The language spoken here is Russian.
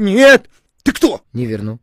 Нет! Ты кто? Не верну.